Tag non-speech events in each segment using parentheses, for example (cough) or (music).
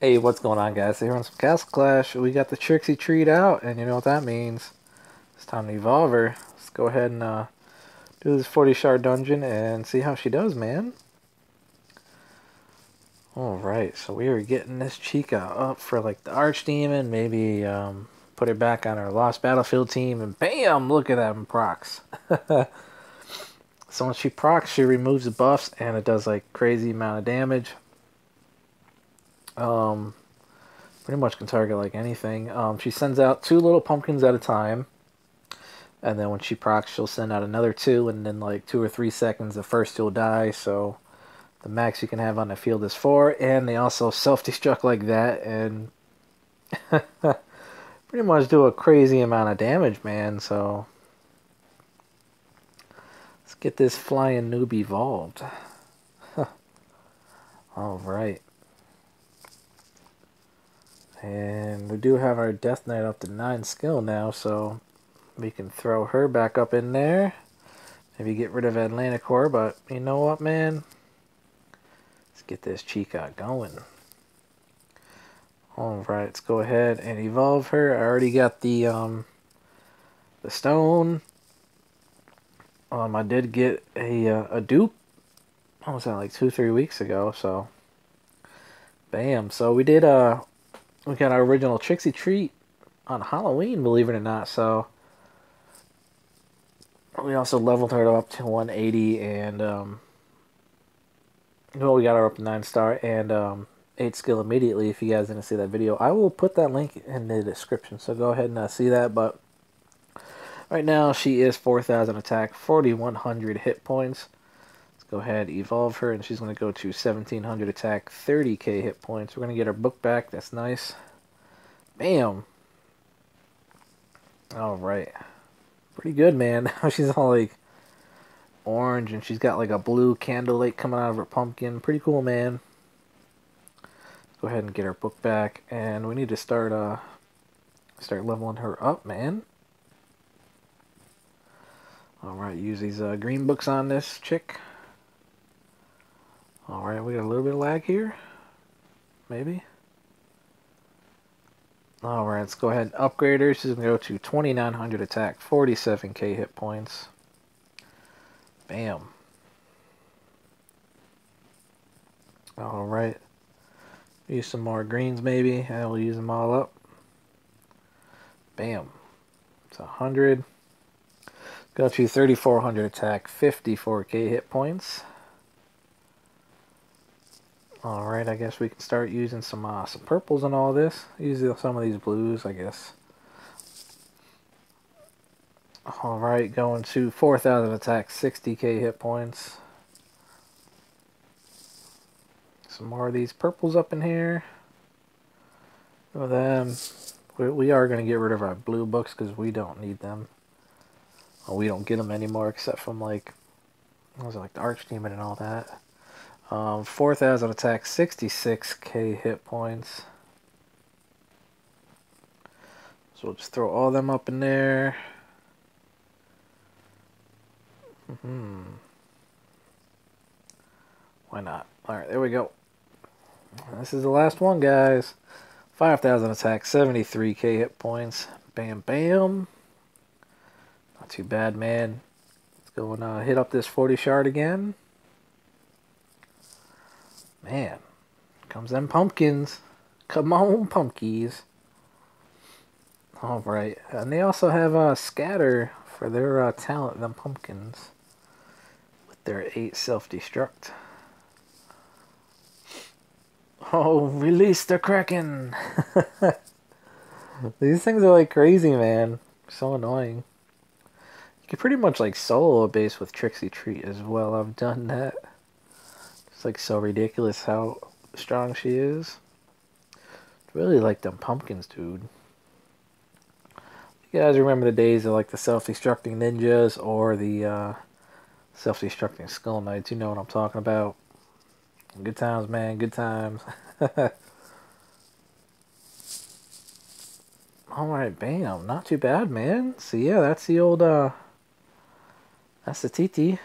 Hey, what's going on, guys? Here on some Castle Clash, we got the Trixie Treat out, and you know what that means. It's time to evolve her. Let's go ahead and uh, do this 40 shard dungeon and see how she does, man. Alright, so we are getting this Chica up for like the Archdemon, maybe um, put her back on our Lost Battlefield team, and bam! Look at them procs. (laughs) so when she procs, she removes the buffs, and it does like crazy amount of damage. Um, pretty much can target like anything. Um, she sends out two little pumpkins at a time. And then when she procs, she'll send out another two. And then like two or three seconds, the first two will die. So the max you can have on the field is four. And they also (laughs) self-destruct like that. And (laughs) pretty much do a crazy amount of damage, man. So let's get this flying noob evolved. (laughs) All right. And we do have our Death Knight up to 9 skill now, so we can throw her back up in there. Maybe get rid of Atlanticor, but you know what, man? Let's get this Chica going. Alright, let's go ahead and evolve her. I already got the, um, the stone. Um, I did get a, uh, a dupe. What was that, like two, three weeks ago, so... Bam. So we did, uh, we got our original Trixie Treat on Halloween, believe it or not. So we also leveled her up to 180 and um, well, we got her up to 9 star and um, 8 skill immediately if you guys didn't see that video. I will put that link in the description, so go ahead and uh, see that. But right now she is 4,000 attack, 4,100 hit points go ahead, evolve her, and she's going to go to 1700 attack, 30k hit points. We're going to get her book back. That's nice. Bam. Alright. Pretty good, man. (laughs) she's all like orange, and she's got like a blue candle light coming out of her pumpkin. Pretty cool, man. Go ahead and get her book back, and we need to start uh start leveling her up, man. Alright, use these uh, green books on this chick. Alright, we got a little bit of lag here. Maybe. Alright, let's go ahead and upgrade her. She's going to go to 2900 attack, 47k hit points. Bam. Alright. Use some more greens maybe, and we'll use them all up. Bam. It's 100. Go to 3400 attack, 54k hit points. Alright, I guess we can start using some uh, some purples and all this. Use some of these blues, I guess. Alright, going to 4,000 attack, 60k hit points. Some more of these purples up in here. Them. We, we are going to get rid of our blue books because we don't need them. Well, we don't get them anymore except from like, what was it, like the Archdemon and all that. Um, 4,000 attack, 66k hit points. So we'll just throw all them up in there. hmm Why not? Alright, there we go. This is the last one, guys. 5,000 attack, 73k hit points. Bam, bam. Not too bad, man. Let's go and uh, hit up this 40 shard again. Man, comes them pumpkins. Come on, pumpkins. Alright, and they also have a uh, scatter for their uh, talent, them pumpkins. With their 8 self-destruct. Oh, release the Kraken! (laughs) These things are like crazy, man. So annoying. You can pretty much like solo a base with Trixie Treat as well. I've done that. It's like so ridiculous how strong she is. Really like them pumpkins, dude. You guys remember the days of like the self-destructing ninjas or the uh, self-destructing skull knights? You know what I'm talking about. Good times, man. Good times. (laughs) Alright, bam. Not too bad, man. So yeah, that's the old, uh... That's the TT.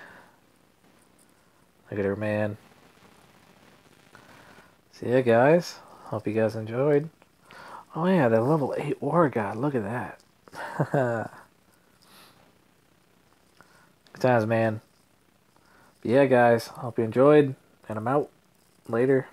Look at her, man. So yeah, guys, Hope you guys enjoyed. Oh yeah, the level 8 War God. Look at that. (laughs) Good times, man. But yeah, guys. Hope you enjoyed. And I'm out. Later.